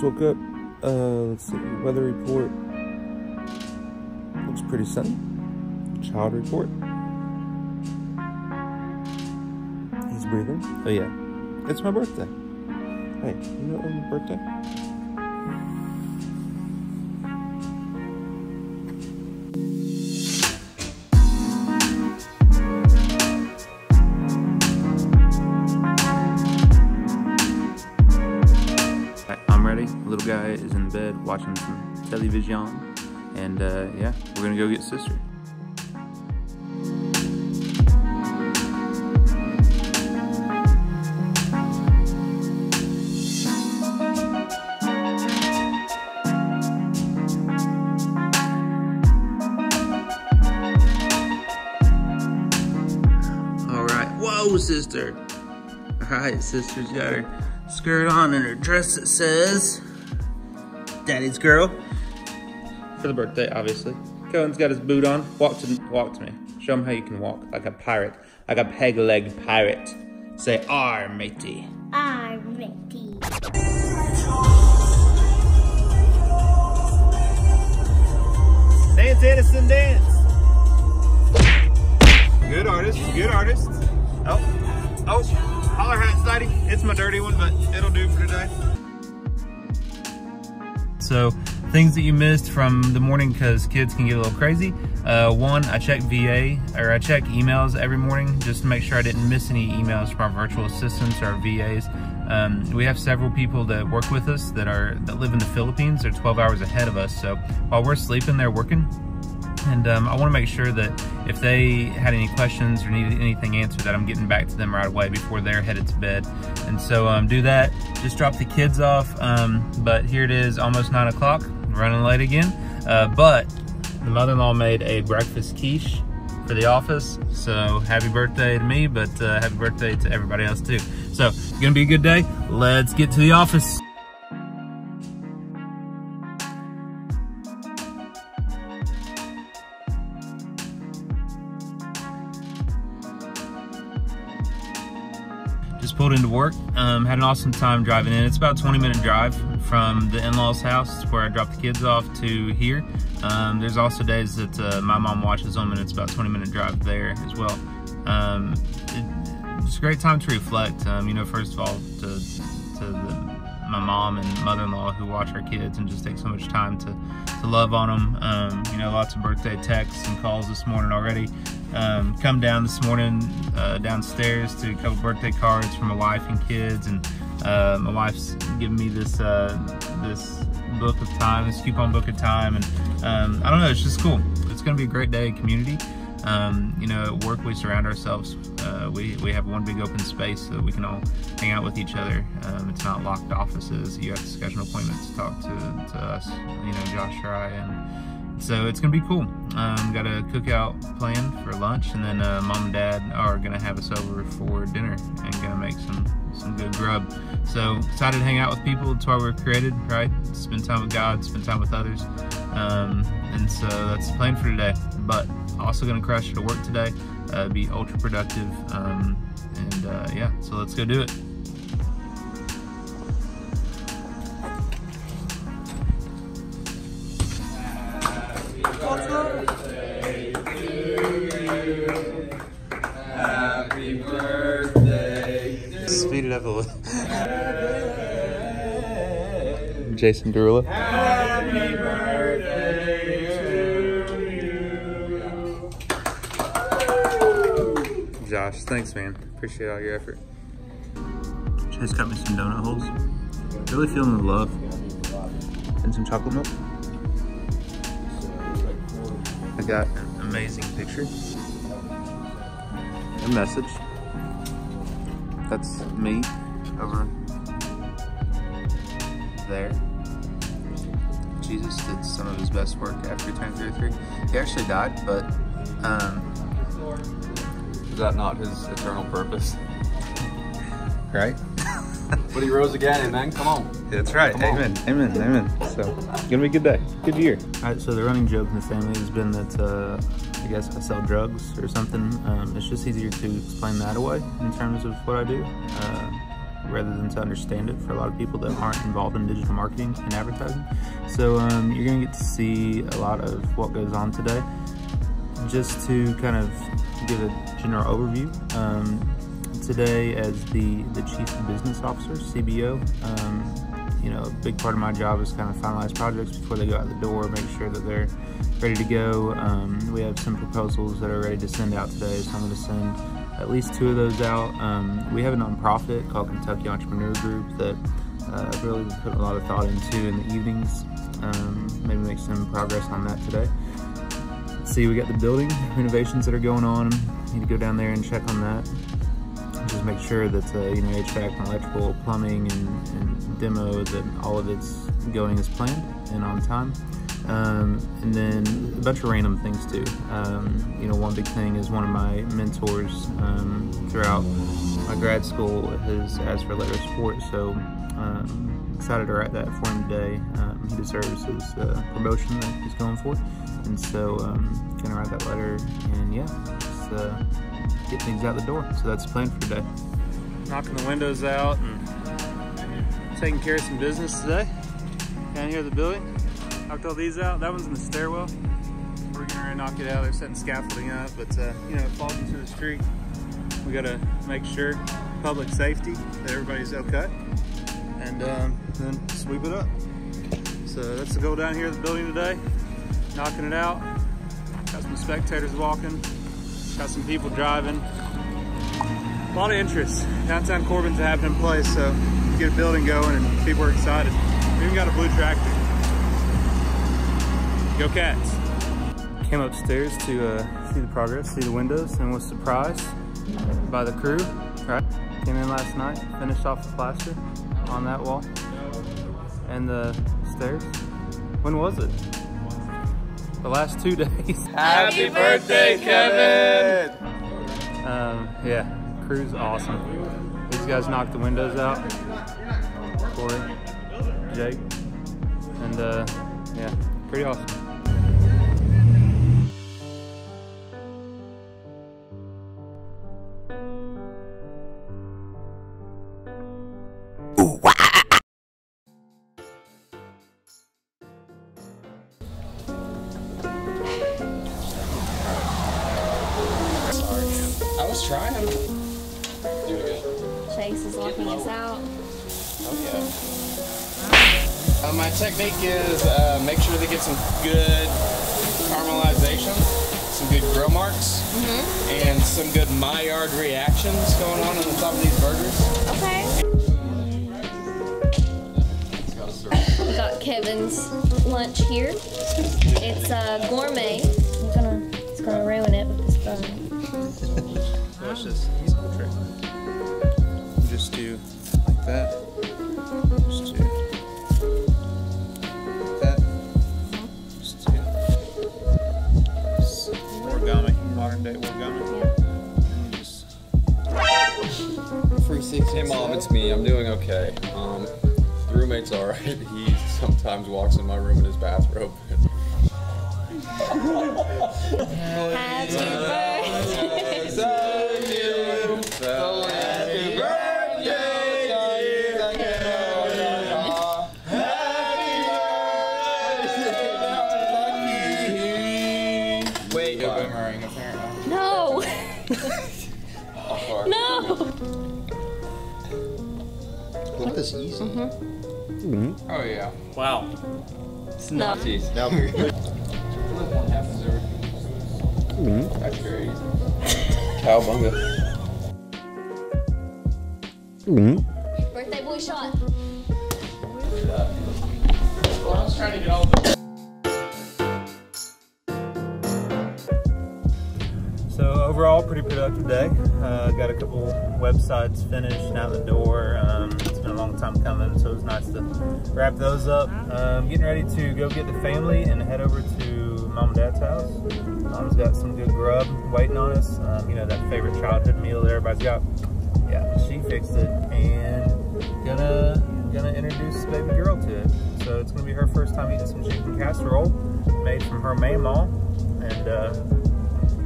Just woke up. Uh, let's see. Weather report. Looks pretty sunny. Child report. He's breathing. Oh yeah. It's my birthday. Hey, you know my birthday? Watching some television. And uh, yeah, we're gonna go get sister. All right, whoa, sister. All right, sister's got her skirt on and her dress that says Daddy's Girl for the birthday, obviously. Cohen's got his boot on. Walk to walk to me. Show him how you can walk like a pirate, like a peg leg pirate. Say R, matey. I'm ready. Dance, Edison, dance. Things that you missed from the morning because kids can get a little crazy. Uh, one, I check VA or I check emails every morning just to make sure I didn't miss any emails from our virtual assistants or our VAs. Um, we have several people that work with us that are that live in the Philippines. They're 12 hours ahead of us. So while we're sleeping, they're working. And um, I want to make sure that if they had any questions or needed anything answered, that I'm getting back to them right away before they're headed to bed. And so um, do that. Just drop the kids off. Um, but here it is, almost nine o'clock. Running late again. Uh, but the mother-in-law made a breakfast quiche for the office. So happy birthday to me, but uh, happy birthday to everybody else too. So it's gonna be a good day. Let's get to the office. Just pulled into work. Um, had an awesome time driving in. It's about a 20 minute drive from the in-laws house where I drop the kids off to here. Um, there's also days that uh, my mom watches them and it's about a 20 minute drive there as well. Um, it, it's a great time to reflect. Um, you know, first of all, to, to the, my mom and mother-in-law who watch our kids and just take so much time to, to love on them. Um, you know, lots of birthday texts and calls this morning already. Um, come down this morning uh, downstairs to a couple birthday cards from my wife and kids, and uh, my wife's giving me this uh, this book of time, this coupon book of time, and um, I don't know, it's just cool. It's gonna be a great day, community. Um, you know, at work we surround ourselves. Uh, we we have one big open space so that we can all hang out with each other. Um, it's not locked offices. You have to schedule an appointment to talk to, to us. You know, Josh or I, and so it's gonna be cool. Um, got a cookout planned for lunch, and then uh, mom and dad are gonna have us over for dinner and gonna make some some good grub. So excited to hang out with people. That's why we're created, right? Spend time with God, spend time with others. Um, and so that's the plan for today. But also gonna crash at work today. Uh, be ultra productive. Um, and uh, yeah, so let's go do it. Speed it up a little. Jason Derulo. Thanks, man. Appreciate all your effort. Chase got me some donut holes. Really feeling the love. And some chocolate milk. I got an amazing picture. A message. That's me over there. Jesus did some of his best work after he turned 33. He actually died, but um, that not his eternal purpose? right? But he rose again, amen. Come on. That's right. Come on. Amen. Amen. Amen. So, gonna be a good day. Good year. All right. So the running joke in the family has been that uh, I guess I sell drugs or something. Um, it's just easier to explain that away in terms of what I do. Uh, rather than to understand it for a lot of people that aren't involved in digital marketing and advertising. So um, you're gonna get to see a lot of what goes on today. Just to kind of give a general overview, um, today as the, the Chief Business Officer, CBO, um, you know, a big part of my job is kind of finalize projects before they go out the door, make sure that they're ready to go. Um, we have some proposals that are ready to send out today, so I'm going to send at least two of those out. Um, we have a nonprofit called Kentucky Entrepreneur Group that uh, I've really put a lot of thought into in the evenings. Um, maybe make some progress on that today. See, we got the building renovations that are going on. Need to go down there and check on that. Just make sure that uh, you know HVAC and electrical, plumbing, and, and demo that all of it's going as planned and on time. Um, and then a bunch of random things too. Um, you know, one big thing is one of my mentors um, throughout my grad school has asked for letter of support, so um, excited to write that for him today. Um, he deserves his uh, promotion that he's going for, and so um, gonna write that letter and yeah, just uh, get things out the door. So that's the plan for today. Knocking the windows out and taking care of some business today. Down here at the building. Knocked all these out. That one's in the stairwell. We're gonna knock it out. They're setting scaffolding up, but uh, you know, it falls into the street. We gotta make sure public safety that everybody's okay, and um, then sweep it up. So that's the goal down here at the building today. Knocking it out. Got some spectators walking. Got some people driving. A lot of interest. Downtown Corbin's a happening place, so get a building going and people are excited. We even got a blue tractor. Go Cats! Came upstairs to uh, see the progress, see the windows, and was surprised by the crew. Right? Came in last night, finished off the plaster on that wall and the stairs. When was it? The last two days. Happy birthday, Kevin! Um, yeah, crew's awesome. These guys knocked the windows out. Corey, Jake, and uh, yeah, pretty awesome. Trying. Do it again. Chase is locking us out. Okay. Uh, my technique is uh, make sure they get some good caramelization, some good grill marks, and some good Maillard reactions going on on the top of these burgers. Okay. We got Kevin's lunch here. It's uh, gourmet. I'm gonna, it's gonna ruin it with this bun. Watch trick. Just do like that. Just do that. Just do this origami, modern day origami. Just Free six. Hey mom, it's me. I'm doing okay. Um, the roommate's all right. He sometimes walks in my room in his bathrobe. Happy birthday. This easy. Oh yeah. wow. No. Jeez. Now we're One half dessert. That's crazy. Cowabunga. Birthday boy shot. Well, I was trying to get all the. So overall, pretty productive day. Uh, got a couple websites finished and out the door. Um, it's been a long time coming, so it was nice to wrap those up. Um, getting ready to go get the family and head over to mom and dad's house. Mom's got some good grub waiting on us. Um, you know that favorite childhood meal that everybody's got. Yeah, she fixed it, and gonna gonna introduce baby girl to it. So it's gonna be her first time eating some chicken casserole made from her mama, and. Uh,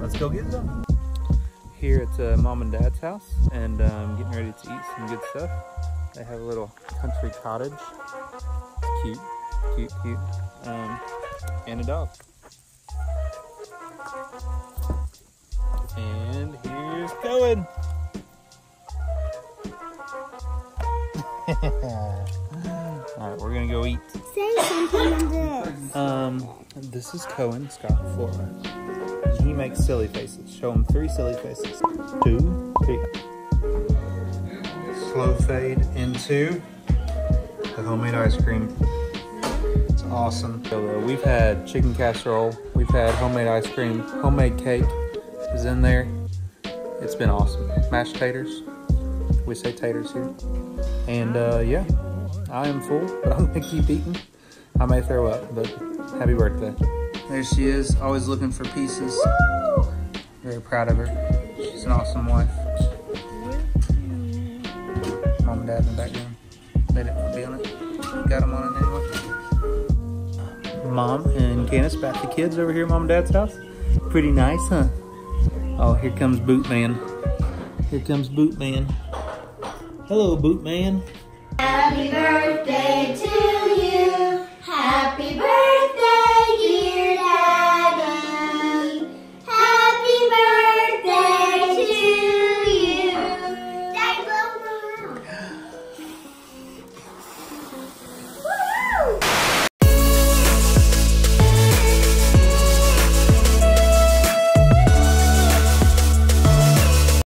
let's go get some. Here at uh, mom and dad's house and um, getting ready to eat some good stuff. They have a little country cottage. Cute, cute, cute. Um, and a dog. And here's Cohen. All right, we're gonna go eat. Say something on this. Um, this is Cohen Scott Flora. He makes silly faces. Show him three silly faces. Two, three. Slow fade into the homemade ice cream. It's awesome. So, uh, we've had chicken casserole. We've had homemade ice cream. Homemade cake is in there. It's been awesome. Mashed taters. We say taters here. And uh, yeah, I am full, but I'm gonna keep eating. I may throw up, but happy birthday. There she is, always looking for pieces. Very proud of her. She's an awesome wife. Mom and dad in the background. They didn't be on it. Got them on it anyway. Mom and Candace back the kids over here mom and dad's house. Pretty nice, huh? Oh, here comes Bootman. Here comes Bootman. Hello, Bootman. Happy birthday to you. Happy birthday.